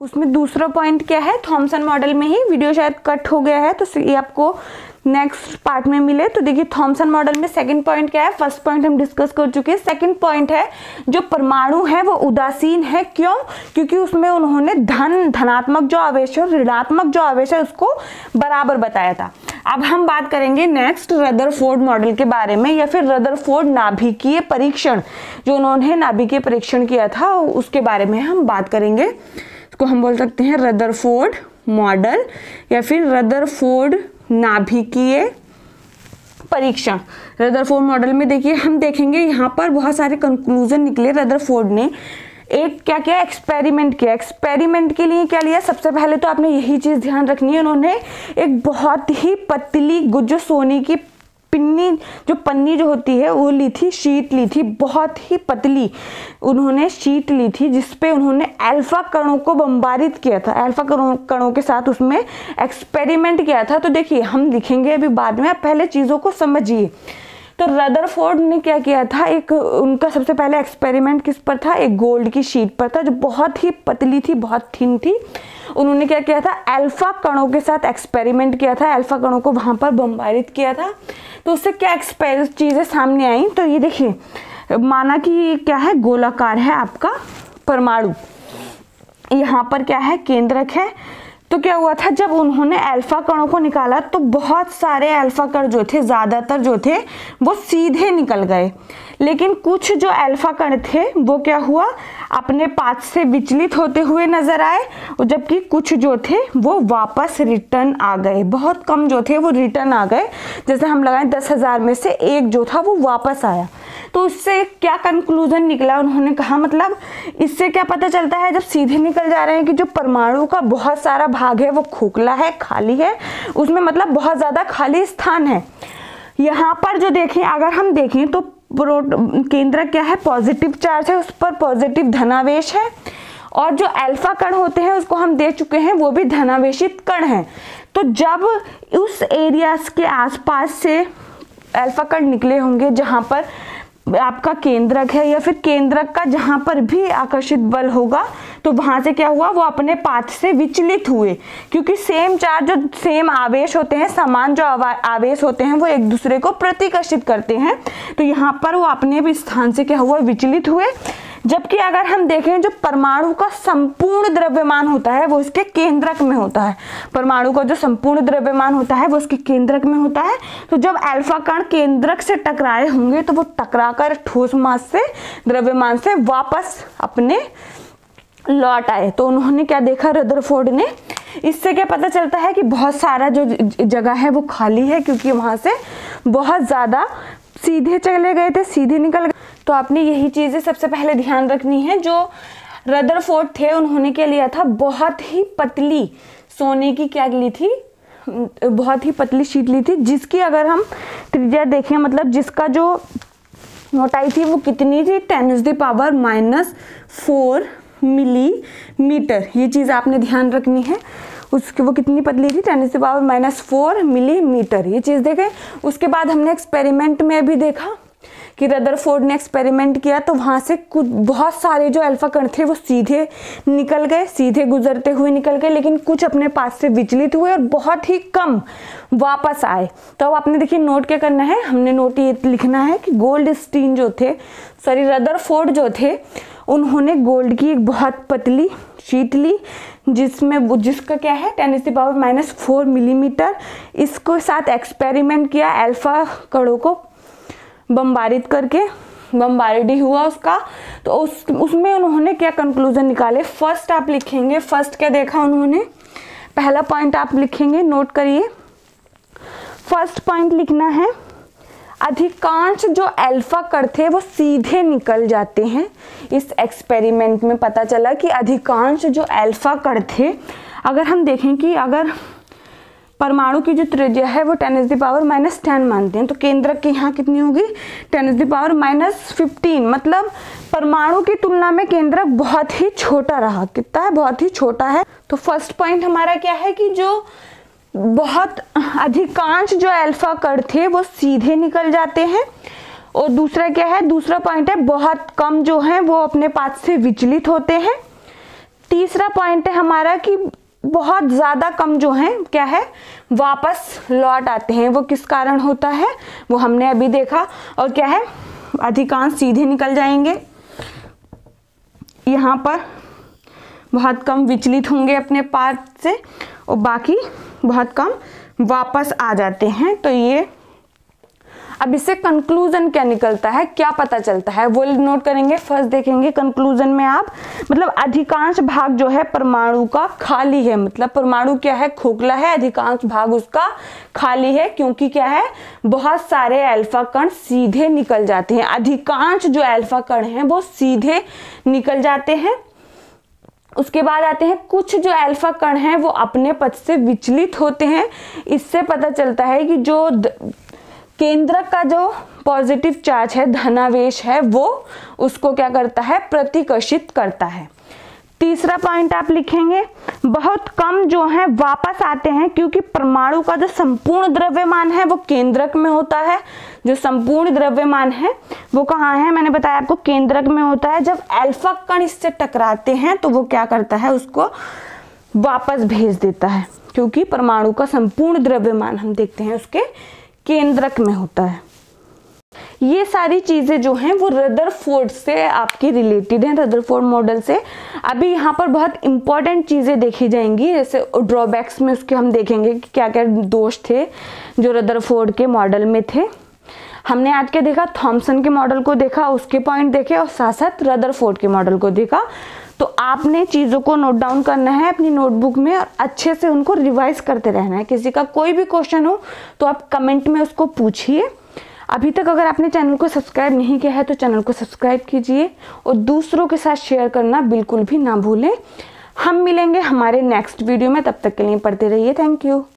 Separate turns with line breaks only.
उसमें दूसरा पॉइंट क्या है? थॉमसन मॉडल में ही वीडियो शायद कट हो गया है तो ये आपको नेक्स्ट पार्ट में मिले। तो देखिए थॉमसन मॉडल में सेकंड पॉइंट क्या है? फ़र्स्ट पॉइंट हम डिस्कस कर चुके हैं। सेकंड पॉइंट है, जो परमाणु है, वो उदासीन है। क्यों? क्योंकि उसमें उन्होंने धन, धनात्मक जो आवेश है ऋणात्मक जो आवेश है, उसको बराबर बताया था। अब हम बात करेंगे नेक्स्ट रदरफोर्ड मॉडल के बारे में, या फिर रदरफोर्ड नाभिकीय परीक्षण। जो उन्होंने नाभिकीय परीक्षण किया था, उसके बारे में हम बात करेंगे। इसको हम बोल सकते हैं रदरफोर्ड मॉडल या फिर रदरफोर्ड नाभिकीय परीक्षण। रदरफोर्ड मॉडल में देखिए, हम देखेंगे यहाँ पर बहुत सारे कंक्लूजन निकले रदरफोर्ड ने। एक क्या किया एक्सपेरिमेंट किया। एक्सपेरिमेंट के लिए क्या लिया? सबसे पहले तो आपने यही चीज़ ध्यान रखनी है उन्होंने, एक बहुत ही पतली गुज्जो सोने की पिन्नी, जो पन्नी जो होती है, वो ली थी शीट ली थी, बहुत ही पतली। उन्होंने शीट ली थी, जिसपे उन्होंने अल्फ़ा कणों को बम्बारित किया था। अल्फ़ा कणों कणों के साथ उसमें एक्सपेरिमेंट किया था। तो देखिए, हम लिखेंगे अभी बाद में, आप पहले चीज़ों को समझिए। तो रदरफोर्ड ने क्या किया था? एक, उनका सबसे पहले एक्सपेरिमेंट किस पर था? एक गोल्ड की शीट पर था, जो बहुत ही पतली थी, बहुत थिन थी। उन्होंने क्या किया था? अल्फ़ा कणों के साथ एक्सपेरिमेंट किया था। अल्फ़ा कणों को वहाँ पर बम्बारित किया था। तो उससे क्या एक्सपेल चीज़ें सामने आई? तो ये देखिए, माना कि ये क्या है? गोलाकार है आपका परमाणु। यहाँ पर क्या है? केंद्रक है। तो क्या हुआ था, जब उन्होंने अल्फ़ा कणों को निकाला तो बहुत सारे अल्फ़ा कण जो थे, ज़्यादातर जो थे, वो सीधे निकल गए। लेकिन कुछ जो अल्फ़ा कण थे, वो क्या हुआ, अपने पाथ से विचलित होते हुए नज़र आए, और जबकि कुछ जो थे, वो वापस रिटर्न आ गए। बहुत कम जो थे, वो रिटर्न आ गए। जैसे हम लगाएँ, दस हज़ार में से एक जो था, वो वापस आया। तो इससे क्या कंक्लूजन निकला? उन्होंने कहा मतलब इससे क्या पता चलता है, जब सीधे निकल जा रहे हैं कि जो परमाणु का बहुत सारा भाग है, वो खोखला है, खाली है, उसमें मतलब बहुत ज़्यादा खाली स्थान है। यहाँ पर जो देखें, अगर हम देखें तो प्रोट केंद्र क्या है? पॉजिटिव चार्ज है, उस पर पॉजिटिव धनावेश है। और जो अल्फ़ा कण होते हैं, उसको हम दे चुके हैं, वो भी धनावेशित कण हैं। तो जब उस एरियाज़ के आसपास से अल्फ़ा कण निकले होंगे, जहाँ पर आपका केंद्रक है या फिर केंद्रक का जहाँ पर भी आकर्षित बल होगा तो वहाँ से क्या हुआ? वो अपने पाथ से विचलित हुए, क्योंकि सेम चार्ज जो सेम आवेश होते हैं, समान जो आवेश होते हैं, वो एक दूसरे को प्रतिकर्षित करते हैं। तो यहाँ पर वो अपने भी स्थान से क्या हुआ? विचलित हुए। जबकि अगर हम देखें जो परमाणु का संपूर्ण द्रव्यमान होता है, वो इसके केंद्रक में होता है। परमाणु का जो संपूर्ण द्रव्यमान होता है, वो इसके केंद्रक में होता है। तो जब अल्फ़ा कण केंद्रक से टकराए होंगे तो वो टकराकर ठोस मास से, द्रव्यमान से वापस अपने लौट आए। तो उन्होंने क्या देखा रदरफोर्ड ने? इससे क्या पता चलता है कि बहुत सारा जो जगह है, वो खाली है, क्योंकि वहाँ से बहुत ज़्यादा सीधे चले गए थे, सीधे निकल गए। तो आपने यही चीज़ें सबसे पहले ध्यान रखनी है, जो रदरफोर्ड थे, उन्होंने क्या लिया था? बहुत ही पतली सोने की क्या ली थी? बहुत ही पतली शीट ली थी, जिसकी अगर हम त्रिज्या देखें मतलब जिसका जो मोटाई थी, वो कितनी थी? Ten is the power minus four millimetre. ये चीज़ आपने ध्यान रखनी है। उसकी वो कितनी पतली थी? टेन से पावर माइनस फोर मिलीमीटर। ये चीज़ देखें। उसके बाद हमने एक्सपेरिमेंट में भी देखा। कि रदरफोर्ड ने एक्सपेरिमेंट किया तो वहाँ से कुछ, बहुत सारे जो अल्फ़ा कण थे, वो सीधे निकल गए, सीधे गुजरते हुए निकल गए, लेकिन कुछ अपने पास से विचलित हुए और बहुत ही कम वापस आए। तो अब आपने देखिए नोट क्या करना है? हमने नोट ये लिखना है कि गोल्ड स्टीन जो थे सॉरी रदरफोर्ड जो थे, उन्होंने गोल्ड की एक बहुत पतली शीट ली, जिसमें जिसका क्या है? Ten power minus four millimetre इसको साथ एक्सपेरिमेंट किया अल्फ़ा कड़ों को बम्बारित करके बम्बारिडी हुआ उसका तो उस, उसमें उन्होंने क्या कंक्लूजन निकाले? फ़र्स्ट आप लिखेंगे फ़र्स्ट क्या देखा उन्होंने? पहला पॉइंट आप लिखेंगे नोट करिए। फ़र्स्ट पॉइंट लिखना है, अधिकांश जो अल्फ़ा कण थे, वो सीधे निकल जाते हैं। इस एक्सपेरिमेंट में पता चला कि अधिकांश जो अल्फ़ा कण थे, अगर हम देखें कि अगर परमाणु की जो त्रिज्या है वो ten is the power minus ten मानते हैं। तो केंद्रक की यहाँ कितनी होगी? Ten is the power minus fifteen. मतलब परमाणु की तुलना में केंद्रक बहुत ही छोटा रहा। कितना है? बहुत ही छोटा है। तो फ़र्स्ट पॉइंट हमारा क्या है कि जो बहुत अधिकांश जो अल्फ़ा कण थे वो सीधे निकल जाते हैं। और दूसरा क्या है? दूसरा पॉइंट है, बहुत कम जो है वो अपने पास से विचलित होते हैं। तीसरा पॉइंट है हमारा कि बहुत ज़्यादा कम जो हैं, क्या है? वापस लौट आते हैं। वो किस कारण होता है? वो हमने अभी देखा। और क्या है? अधिकांश सीधे निकल जाएँगे। यहाँ पर बहुत कम विचलित होंगे अपने पार्ट से, और बाकी बहुत कम वापस आ जाते हैं। तो ये अब इससे कंक्लूजन क्या निकलता है? क्या पता चलता है? वो नोट करेंगे फ़र्स्ट देखेंगे कंक्लूजन में आप। मतलब अधिकांश भाग जो है परमाणु का खाली है। मतलब परमाणु क्या है? खोखला है। अधिकांश भाग उसका खाली है क्योंकि क्या है? बहुत सारे अल्फ़ा कण सीधे निकल जाते हैं। अधिकांश जो अल्फ़ा कण हैं, वो सीधे निकल जाते हैं। उसके बाद आते हैं, कुछ जो अल्फ़ा कण हैं, वो अपने पथ से विचलित होते हैं। इससे पता चलता है कि जो केंद्रक का जो पॉजिटिव चार्ज है, धनावेश है, वो उसको क्या करता है? प्रतिकर्षित करता है। तीसरा पॉइंट आप लिखेंगे, बहुत कम जो है, वापस आते हैं क्योंकि परमाणु का जो संपूर्ण द्रव्यमान है, वो केंद्रक में होता है। जो संपूर्ण द्रव्यमान है, वो कहाँ है? मैंने बताया आपको, केंद्रक में होता है। जब अल्फ़ा कण इससे टकराते हैं तो वो क्या करता है? उसको वापस भेज देता है। क्योंकि परमाणु का संपूर्ण द्रव्यमान हम देखते हैं उसके केंद्रक में होता है। ये सारी चीज़ें जो हैं, वो रदरफोर्ड से आपकी रिलेटेड हैं रदरफोर्ड मॉडल से। अभी यहाँ पर बहुत इंपॉर्टेंट चीज़ें देखी जाएँगी, जैसे ड्रॉबैक्स में उसके हम देखेंगे कि क्या क्या दोष थे जो रदरफोर्ड के मॉडल में थे। हमने आज के देखा? थॉमसन के मॉडल को देखा, उसके पॉइंट देखे और साथ साथ रदरफोर्ड के मॉडल को देखा। तो आपने चीज़ों को नोट डाउन करना है अपनी नोटबुक में और अच्छे से उनको रिवाइज करते रहना है। किसी का कोई भी क्वेश्चन हो तो आप कमेंट में उसको पूछिए। अभी तक अगर आपने चैनल को सब्सक्राइब नहीं किया है तो चैनल को सब्सक्राइब कीजिए और दूसरों के साथ शेयर करना बिल्कुल भी ना भूलें। हम मिलेंगे हमारे नेक्स्ट वीडियो में, तब तक के लिए पढ़ते रहिए। Thank you